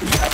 Yeah.